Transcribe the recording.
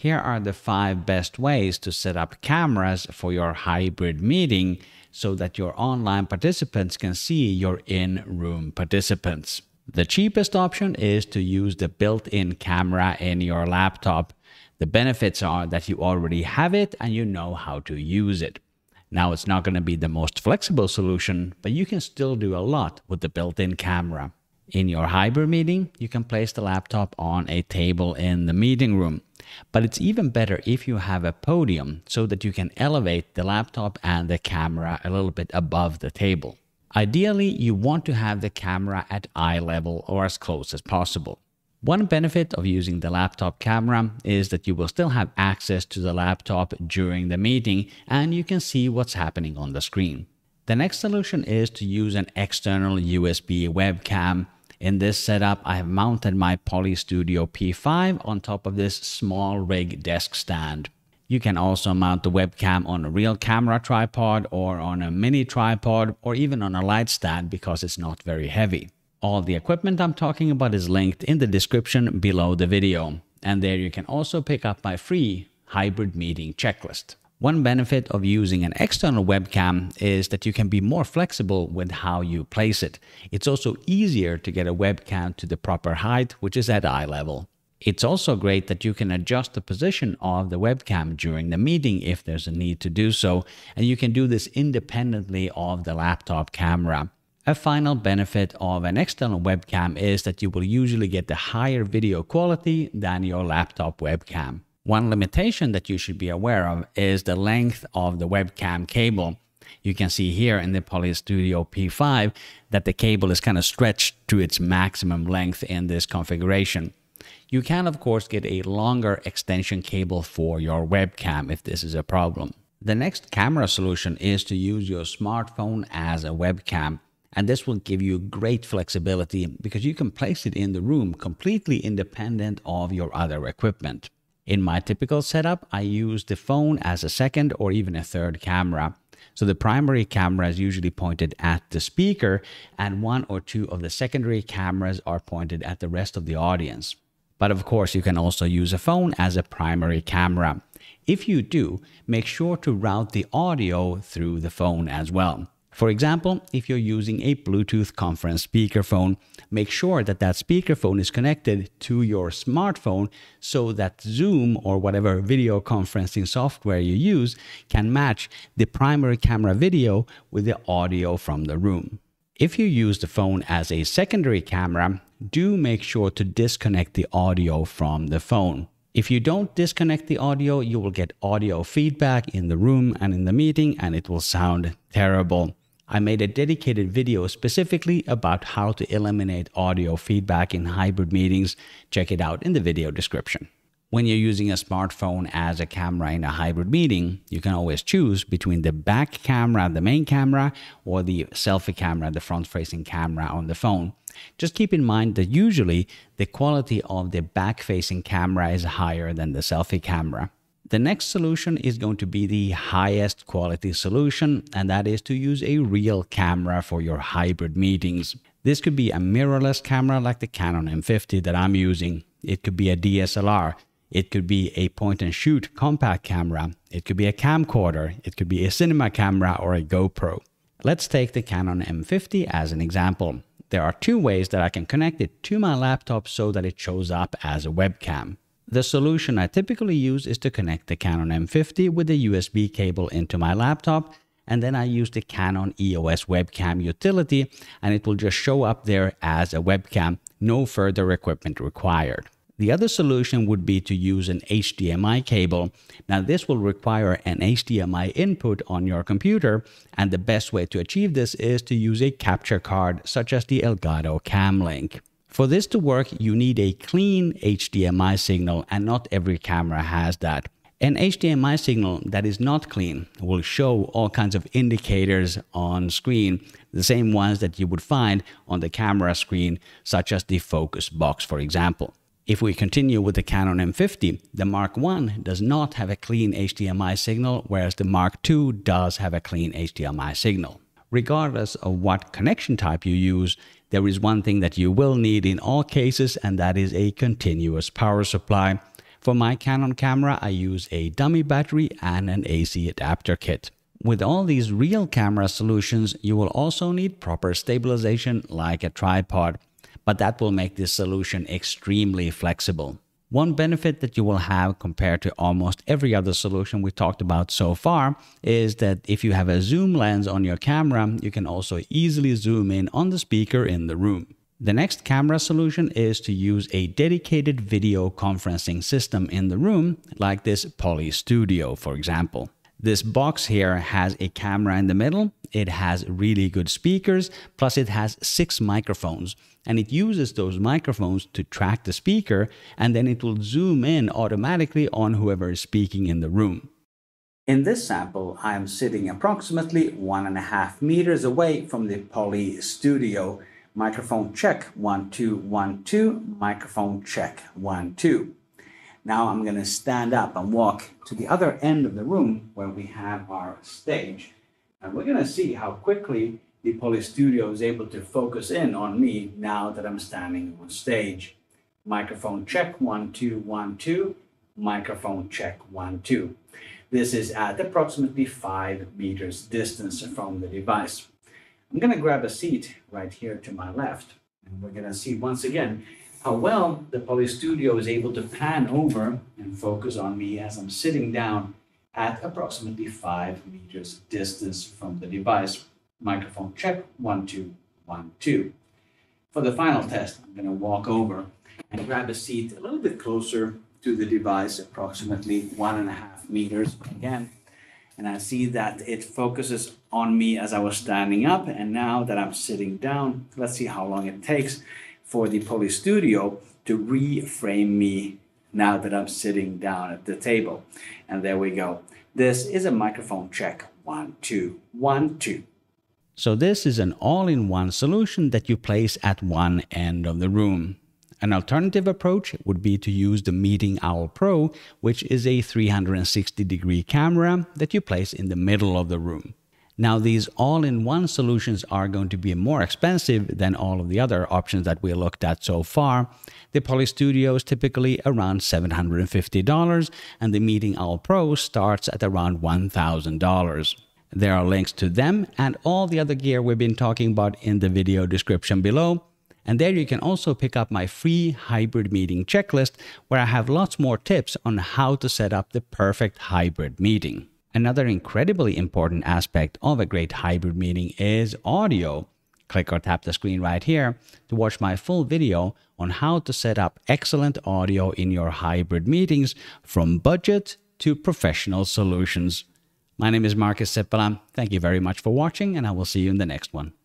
Here are the five best ways to set up cameras for your hybrid meeting so that your online participants can see your in-room participants. The cheapest option is to use the built-in camera in your laptop. The benefits are that you already have it and you know how to use it. Now it's not going to be the most flexible solution, but you can still do a lot with the built-in camera. In your hybrid meeting, you can place the laptop on a table in the meeting room. But it's even better if you have a podium so that you can elevate the laptop and the camera a little bit above the table. Ideally, you want to have the camera at eye level or as close as possible. One benefit of using the laptop camera is that you will still have access to the laptop during the meeting and you can see what's happening on the screen. The next solution is to use an external USB webcam. In this setup, I have mounted my Poly Studio P5 on top of this SmallRig desk stand. You can also mount the webcam on a real camera tripod or on a mini tripod or even on a light stand because it's not very heavy. All the equipment I'm talking about is linked in the description below the video. And there you can also pick up my free hybrid meeting checklist. One benefit of using an external webcam is that you can be more flexible with how you place it. It's also easier to get a webcam to the proper height, which is at eye level. It's also great that you can adjust the position of the webcam during the meeting if there's a need to do so, and you can do this independently of the laptop camera. A final benefit of an external webcam is that you will usually get a higher video quality than your laptop webcam. One limitation that you should be aware of is the length of the webcam cable. You can see here in the Poly Studio P5 that the cable is kind of stretched to its maximum length in this configuration. You can of course get a longer extension cable for your webcam if this is a problem. The next camera solution is to use your smartphone as a webcam. And this will give you great flexibility because you can place it in the room completely independent of your other equipment. In my typical setup, I use the phone as a second or even a third camera. So the primary camera is usually pointed at the speaker and one or two of the secondary cameras are pointed at the rest of the audience. But of course, you can also use a phone as a primary camera. If you do, make sure to route the audio through the phone as well. For example, if you're using a Bluetooth conference speakerphone, make sure that that speakerphone is connected to your smartphone so that Zoom or whatever video conferencing software you use can match the primary camera video with the audio from the room. If you use the phone as a secondary camera, do make sure to disconnect the audio from the phone. If you don't disconnect the audio, you will get audio feedback in the room and in the meeting and it will sound terrible. I made a dedicated video specifically about how to eliminate audio feedback in hybrid meetings. Check it out in the video description. When you're using a smartphone as a camera in a hybrid meeting, you can always choose between the back camera, the main camera, or the selfie camera, the front facing camera on the phone. Just keep in mind that usually the quality of the back facing camera is higher than the selfie camera. The next solution is going to be the highest quality solution, and that is to use a real camera for your hybrid meetings. This could be a mirrorless camera like the Canon M50 that I'm using. It could be a DSLR. It could be a point and shoot compact camera. It could be a camcorder. It could be a cinema camera or a GoPro. Let's take the Canon M50 as an example. There are two ways that I can connect it to my laptop so that it shows up as a webcam. The solution I typically use is to connect the Canon M50 with a USB cable into my laptop and then I use the Canon EOS webcam utility and it will just show up there as a webcam, no further equipment required. The other solution would be to use an HDMI cable. Now this will require an HDMI input on your computer and the best way to achieve this is to use a capture card such as the Elgato CamLink. For this to work, you need a clean HDMI signal and not every camera has that. An HDMI signal that is not clean will show all kinds of indicators on screen, the same ones that you would find on the camera screen, such as the focus box, for example. If we continue with the Canon M50, the Mark I does not have a clean HDMI signal, whereas the Mark II does have a clean HDMI signal. Regardless of what connection type you use, there is one thing that you will need in all cases, and that is a continuous power supply. For my Canon camera, I use a dummy battery and an AC adapter kit. With all these real camera solutions, you will also need proper stabilization like a tripod, but that will make this solution extremely flexible. One benefit that you will have compared to almost every other solution we talked about so far is that if you have a zoom lens on your camera, you can also easily zoom in on the speaker in the room. The next camera solution is to use a dedicated video conferencing system in the room, like this Poly Studio, for example. This box here has a camera in the middle, it has really good speakers, plus it has six microphones. And it uses those microphones to track the speaker, and then it will zoom in automatically on whoever is speaking in the room. In this sample, I am sitting approximately one and a half meters away from the Poly Studio. Microphone check, one, two, one, two, microphone check, one, two. Now I'm going to stand up and walk to the other end of the room where we have our stage. And we're going to see how quickly the Poly Studio is able to focus in on me now that I'm standing on stage. Microphone check, one, two, one, two. Microphone check, one, two. This is at approximately five meters distance from the device. I'm going to grab a seat right here to my left. And we're going to see once again how well the Poly Studio is able to pan over and focus on me as I'm sitting down at approximately five meters distance from the device. Microphone check, one, two, one, two. For the final test, I'm gonna walk over and grab a seat a little bit closer to the device, approximately one and a half meters again. And I see that it focuses on me as I was standing up. And now that I'm sitting down, let's see how long it takes for the Poly Studio to reframe me now that I'm sitting down at the table. And there we go. This is a microphone check. One, two, one, two. So this is an all-in-one solution that you place at one end of the room. An alternative approach would be to use the Meeting Owl Pro, which is a 360 degree camera that you place in the middle of the room. Now, these all in one solutions are going to be more expensive than all of the other options that we looked at so far. The Poly Studio is typically around $750, and the Meeting Owl Pro starts at around $1,000. There are links to them and all the other gear we've been talking about in the video description below. And there you can also pick up my free hybrid meeting checklist where I have lots more tips on how to set up the perfect hybrid meeting. Another incredibly important aspect of a great hybrid meeting is audio. Click or tap the screen right here to watch my full video on how to set up excellent audio in your hybrid meetings from budget to professional solutions. My name is Markus Seppälä. Thank you very much for watching and I will see you in the next one.